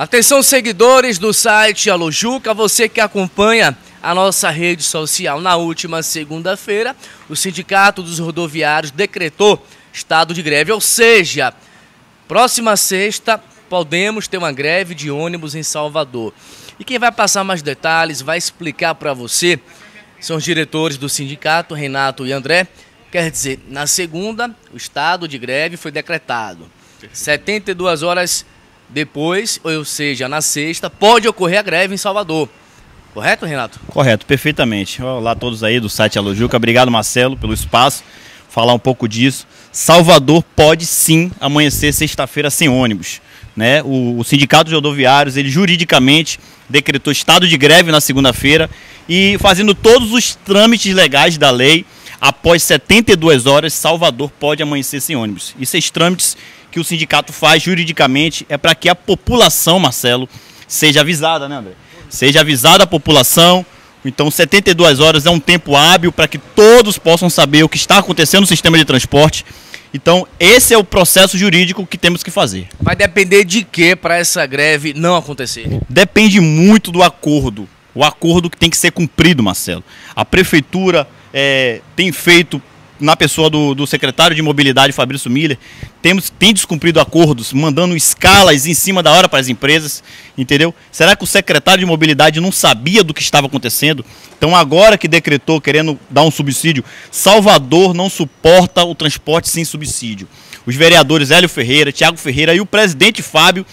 Atenção, seguidores do site Alojuca, você que acompanha a nossa rede social. Na última segunda-feira, o Sindicato dos Rodoviários decretou estado de greve, ou seja, próxima sexta podemos ter uma greve de ônibus em Salvador. E quem vai passar mais detalhes, vai explicar para você, são os diretores do sindicato, Renato e André. Quer dizer, na segunda, o estado de greve foi decretado. 72 horas depois, ou seja, na sexta, pode ocorrer a greve em Salvador. Correto, Renato? Correto, perfeitamente. Olá a todos aí do site Alojuca. Obrigado, Marcelo, pelo espaço. Falar um pouco disso. Salvador pode sim amanhecer sexta-feira sem ônibus. Né? O, o, Sindicato de Rodoviários, ele juridicamente decretou estado de greve na segunda-feira e fazendo todos os trâmites legais da lei, após 72 horas, Salvador pode amanhecer sem ônibus. E esses trâmites que o sindicato faz juridicamente é para que a população, Marcelo, seja avisada, né, André? Seja avisada a população. Então, 72 horas é um tempo hábil para que todos possam saber o que está acontecendo no sistema de transporte. Então, esse é o processo jurídico que temos que fazer. Vai depender de quê para essa greve não acontecer? Depende muito do acordo. O acordo que tem que ser cumprido, Marcelo. A prefeitura é, tem feito na pessoa do, do, secretário de mobilidade, Fabrício Miller, temos, tem descumprido acordos, mandando escalas em cima da hora para as empresas, entendeu? Será que o secretário de mobilidade não sabia do que estava acontecendo? Então, agora que decretou, querendo dar um subsídio, Salvador não suporta o transporte sem subsídio. Os vereadores Hélio Ferreira, Tiago Ferreira e o presidente Fábio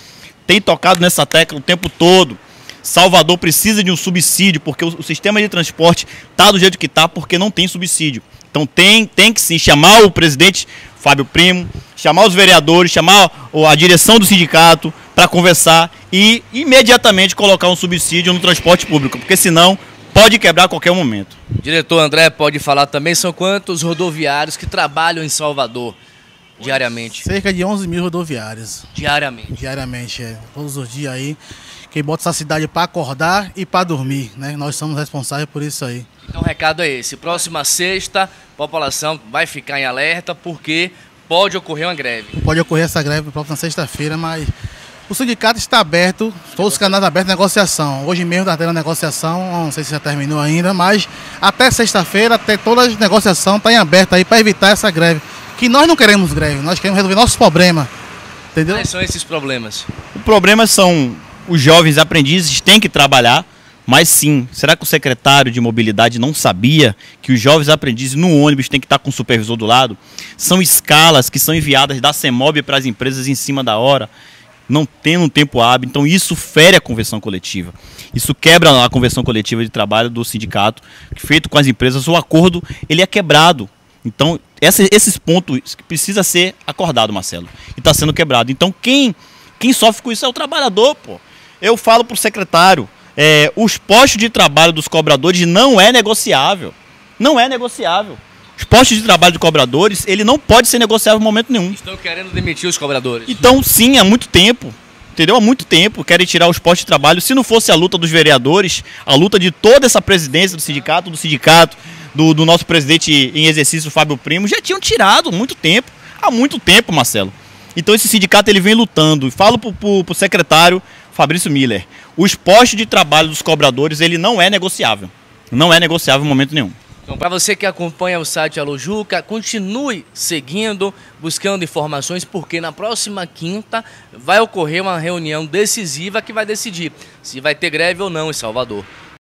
têm tocado nessa tecla o tempo todo. Salvador precisa de um subsídio, porque o, o sistema de transporte está do jeito que está, porque não tem subsídio. Então tem, tem que sim chamar o presidente Fábio Primo, chamar os vereadores, chamar a direção do sindicato para conversar e imediatamente colocar um subsídio no transporte público, porque senão pode quebrar a qualquer momento. Diretor André pode falar também, são quantos rodoviários que trabalham em Salvador diariamente? Cerca de 11 mil rodoviários. Diariamente? Diariamente, é. Todos os dias aí. Quem bota essa cidade para acordar e para dormir, né? Nós somos responsáveis por isso aí. Então o recado é esse. Próxima sexta, a população vai ficar em alerta porque pode ocorrer uma greve. Pode ocorrer essa greve na próxima sexta-feira, mas o sindicato está aberto, todos os canais abertos negociação. Hoje mesmo está tendo negociação, não sei se já terminou ainda, mas até sexta-feira, até toda a negociação está em aberto aí para evitar essa greve. Que nós não queremos greve, nós queremos resolver nossos problemas. Entendeu? Quais são esses problemas? O problema são os jovens aprendizes têm que trabalhar mas sim, será que o secretário de mobilidade não sabia que os jovens aprendizes no ônibus têm que estar com o supervisor do lado? São escalas que são enviadas da CEMOB para as empresas em cima da hora, não tendo um tempo hábil. Então isso fere a convenção coletiva. Isso quebra a convenção coletiva de trabalho do sindicato, feito com as empresas. O acordo ele é quebrado. Então esses pontos precisa ser acordado, Marcelo, e está sendo quebrado. Então quem quem sofre com isso é o trabalhador, pô. Eu falo para o secretário, é, os postos de trabalho dos cobradores não é negociável. Não é negociável. Os postos de trabalho de cobradores, ele não pode ser negociável em momento nenhum. Estão querendo demitir os cobradores. Então, sim, há muito tempo. Entendeu? Há muito tempo querem tirar os postos de trabalho. Se não fosse a luta dos vereadores, a luta de toda essa presidência do sindicato, do sindicato, do, do nosso presidente em exercício, Fábio Primo, já tinham tirado muito tempo. Há muito tempo, Marcelo. Então esse sindicato ele vem lutando. Falo para o secretário Fabrício Miller, os postos de trabalho dos cobradores ele não é negociável. Não é negociável em momento nenhum. Então, para você que acompanha o site Alojuca, continue seguindo, buscando informações, porque na próxima quinta vai ocorrer uma reunião decisiva que vai decidir se vai ter greve ou não em Salvador.